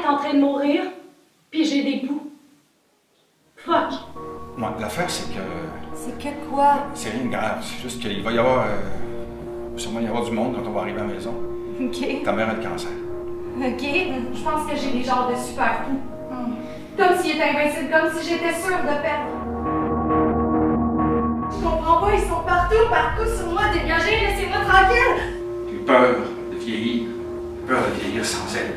est en train de mourir, puis j'ai des poux. Fuck. Moi, l'affaire, c'est que. C'est que quoi? C'est rien de grave. C'est juste qu'il va y avoir. euh, sûrement y avoir du monde quand on va arriver à la maison. OK. Ta mère a le cancer. OK. Je pense que j'ai des genres de super coups. Comme s'il était invincible, comme si j'étais sûre de perdre. Je comprends pas, ils sont partout, partout sur moi, dégagez, laissez-moi tranquille! J'ai peur de vieillir. J'ai peur de vieillir sans elle.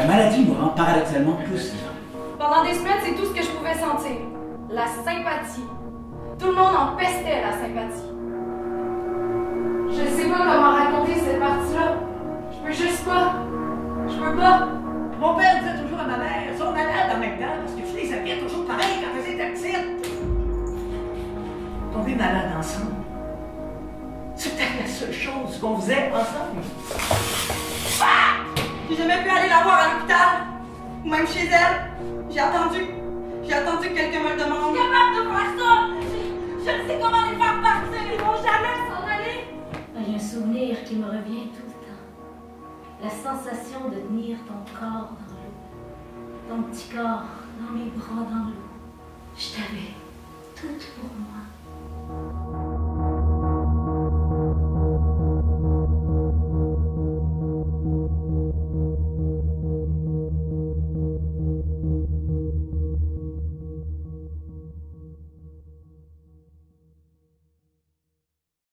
La maladie nous rend paradoxalement plus vivants. Pendant des semaines, c'est tout ce que je pouvais sentir. La sympathie. Tout le monde en pestait, la sympathie. Je sais pas comment raconter cette partie-là. Je peux juste pas. Je peux pas. Mon père disait toujours à ma mère, sont malades en même temps, parce que tu les habillais toujours pareil quand elles étaient petites. Tomber malade ensemble. C'était la seule chose qu'on faisait ensemble. L'hôpital, ou même chez elle. J'ai attendu. J'ai attendu que quelqu'un me le demande. Je suis capable de faire ça! Je, je ne sais comment les faire partir, ils vont jamais s'en aller! J'ai un souvenir qui me revient tout le temps. La sensation de tenir ton corps dans l'eau. Ton petit corps dans mes bras dans l'eau. Je t'avais toute pour moi.